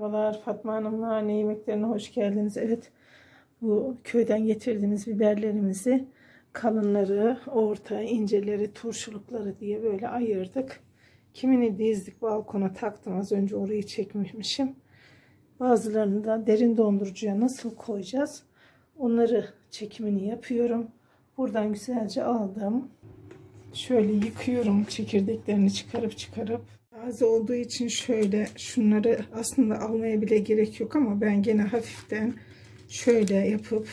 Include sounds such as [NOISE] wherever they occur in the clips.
Merhabalar Fatma Hanım'la anne yemeklerine hoş geldiniz. Evet bu köyden getirdiğimiz biberlerimizi kalınları, orta, inceleri, turşulukları diye böyle ayırdık. Kimini dizdik balkona taktım az önce orayı çekmişim. Bazılarını da derin dondurucuya nasıl koyacağız onları çekimini yapıyorum. Buradan güzelce aldım. Şöyle yıkıyorum çekirdeklerini çıkarıp çıkarıp. Taze olduğu için şöyle şunları aslında almaya bile gerek yok ama ben gene hafiften şöyle yapıp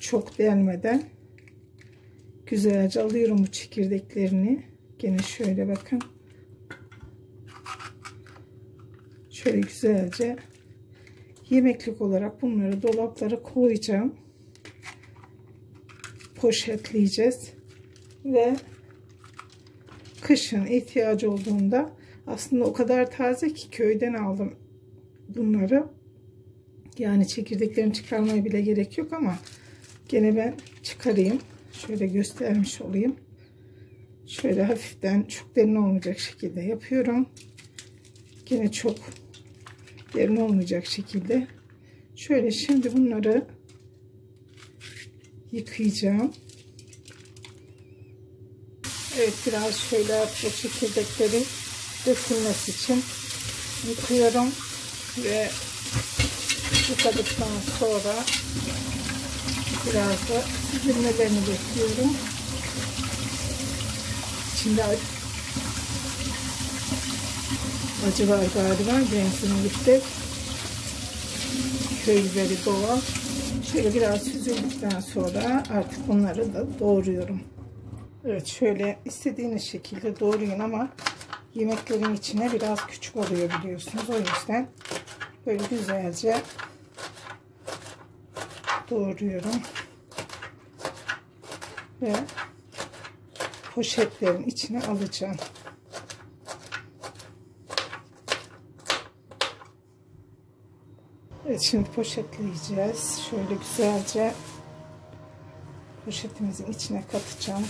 çok delmeden güzelce alıyorum bu çekirdeklerini. Gene şöyle bakın. Şöyle güzelce yemeklik olarak bunları dolaplara koyacağım. Poşetleyeceğiz ve kışın ihtiyacı olduğunda aslında o kadar taze ki köyden aldım bunları. Yani çekirdeklerini çıkarmaya bile gerek yok ama gene ben çıkarayım. Şöyle göstermiş olayım. Şöyle hafiften çok derin olmayacak şekilde yapıyorum. Gene çok derin olmayacak şekilde. Şöyle şimdi bunları yıkayacağım. Evet biraz şöyle bu çekirdekleri dökülmesi için yıkıyorum ve yıkadıktan sonra biraz da süzülmelerini bekliyorum. İçinde acı var galiba. Benzin gitti. Köy biberi doğal. Şöyle biraz süzüldükten sonra artık bunları da doğruyorum. Evet şöyle istediğiniz şekilde doğrayın ama yemeklerin içine biraz küçük oluyor biliyorsunuz. O yüzden böyle güzelce doğruyorum. Ve poşetlerin içine alacağım. Evet şimdi poşetleyeceğiz. Şöyle güzelce poşetimizin içine katacağım.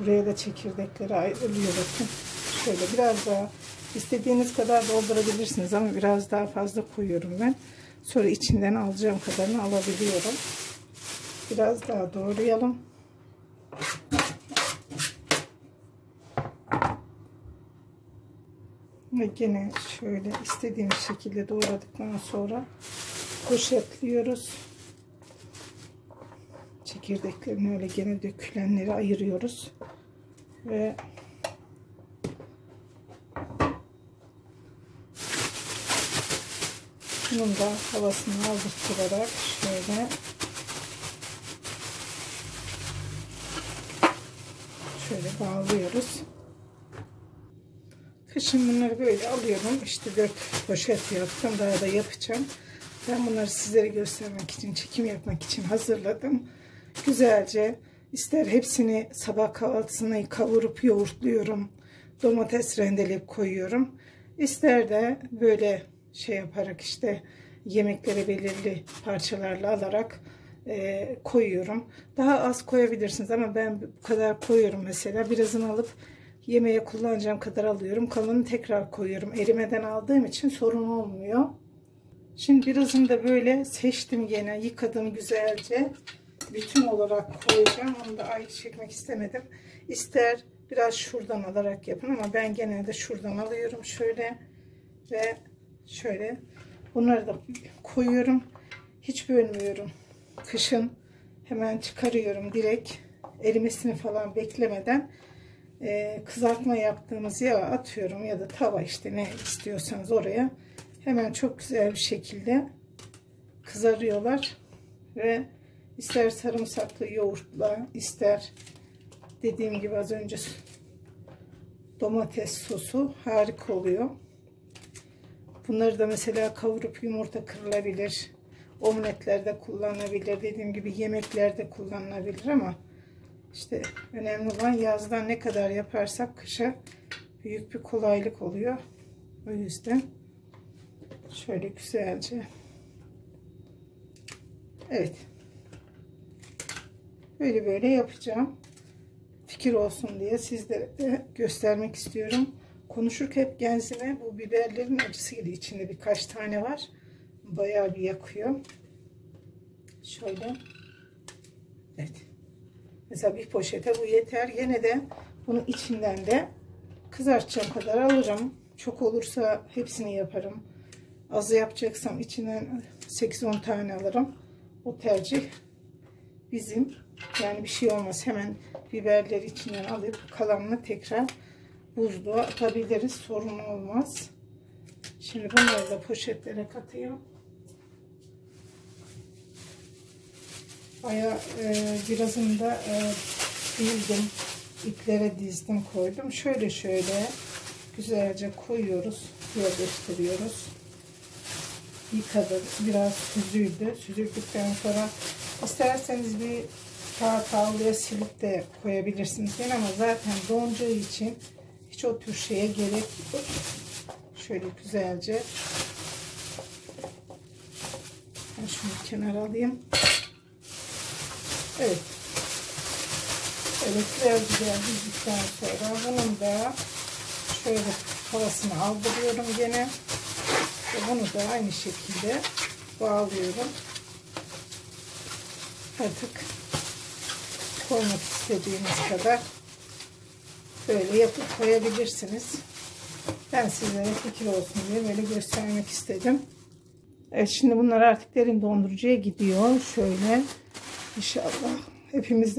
Buraya da çekirdekleri ayrılıyor bakın. [LAUGHS] Şöyle biraz daha istediğiniz kadar doldurabilirsiniz ama biraz daha fazla koyuyorum ben. Sonra içinden alacağım kadarını alabiliyorum. Biraz daha doğrayalım. Ve yine şöyle istediğimiz şekilde doğradıktan sonra poşetliyoruz. Çekirdeklerini öyle gene dökülenleri ayırıyoruz. Ve bunun da havasını aldırtarak şöyle şöyle bağlıyoruz. Kışın bunları böyle alıyorum. İşte 4 poşet yaptım. Daha da yapacağım. Ben bunları sizlere göstermek için, çekim yapmak için hazırladım. Güzelce ister hepsini sabah kahvaltısına kavurup yoğurtluyorum. Domates rendeleyip koyuyorum. İster de böyle şey yaparak işte yemeklere belirli parçalarla alarak e, koyuyorum. Daha az koyabilirsiniz ama ben bu kadar koyuyorum mesela. Birazını alıp yemeğe kullanacağım kadar alıyorum. Kalanını tekrar koyuyorum. Erimeden aldığım için sorun olmuyor. Şimdi birazını da böyle seçtim gene. Yıkadım güzelce. Bütün olarak koyacağım. Onu da ayrı çekmek istemedim. İster biraz şuradan alarak yapın ama ben genelde şuradan alıyorum. Şöyle ve şöyle. Bunları da koyuyorum. Hiç bölmüyorum. Kışın hemen çıkarıyorum direkt. Erimesini falan beklemeden e, kızartma yaptığımız yağa atıyorum ya da tava işte ne istiyorsanız oraya hemen çok güzel bir şekilde kızarıyorlar ve ister sarımsaklı yoğurtla ister dediğim gibi az önce domates sosu harika oluyor. Bunları da mesela kavurup yumurta kırılabilir. Omletlerde kullanılabilir. Dediğim gibi yemeklerde kullanılabilir ama işte önemli olan yazdan ne kadar yaparsak kışa büyük bir kolaylık oluyor. O yüzden şöyle güzelce Evet. Böyle böyle yapacağım. Fikir olsun diye sizlere göstermek istiyorum. Konuşurken hep genzime bu biberlerin acısı geliyor. İçinde birkaç tane var. Bayağı bir yakıyor. Şöyle. Evet. Mesela bir poşete bu yeter. Yine de bunun içinden de kızartacağım kadar alırım. Çok olursa hepsini yaparım. Azı yapacaksam içinden 8-10 tane alırım. O tercih bizim. Yani bir şey olmaz. Hemen biberleri içinden alıp kalanını tekrar buzluğa atabiliriz. Sorun olmaz. Şimdi bunları da poşetlere katayım. Baya e, birazını da e, dizdim. iplere dizdim koydum. Şöyle şöyle güzelce koyuyoruz. Yerleştiriyoruz. Yıkadım. Biraz süzüldü. Süzüldükten sonra isterseniz bir kağıt havluya silip de koyabilirsiniz. Ben ama zaten donacağı için hiç o tür şeye gerek yok. Şöyle güzelce ben şunu kenara alayım. Evet. Evet biraz güzel dizdikten sonra bunun da şöyle havasını aldırıyorum gene. Ve bunu da aynı şekilde bağlıyorum. Artık koymak istediğiniz kadar böyle yapıp koyabilirsiniz. Ben sizlere fikir olsun diye böyle göstermek istedim. Evet şimdi bunlar artık derin dondurucuya gidiyor. Şöyle inşallah hepimiz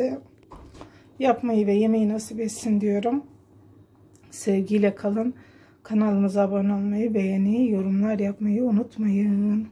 yapmayı ve yemeği nasip etsin diyorum. Sevgiyle kalın. Kanalımıza abone olmayı, beğeni, yorumlar yapmayı unutmayın.